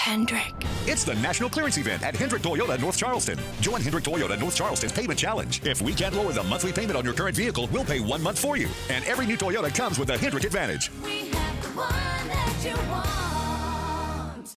Hendrick. It's the national clearance event at Hendrick Toyota North Charleston. Join Hendrick Toyota North Charleston's payment challenge. If we can't lower the monthly payment on your current vehicle, we'll pay one month for you. And every new Toyota comes with a Hendrick Advantage.